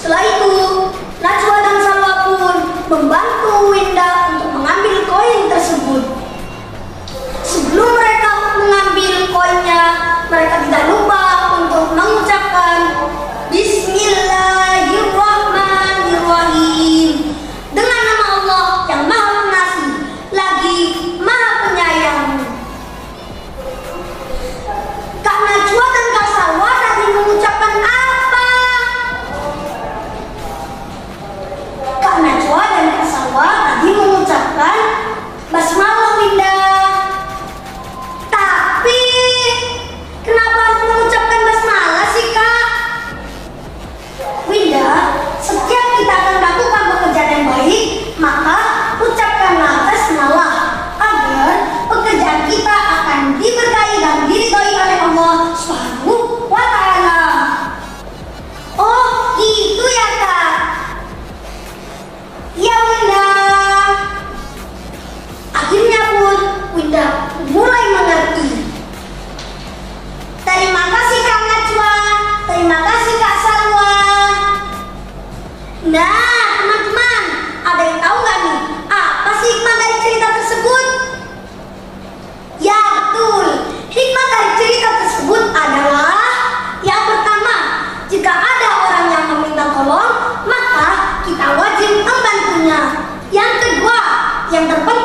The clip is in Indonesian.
Setelah itu, Najwa dan Salwa pun membantu Winda untuk mengambil koin tersebut. Sebelum mereka mengambil koinnya, mereka tidak lupa yang terpenting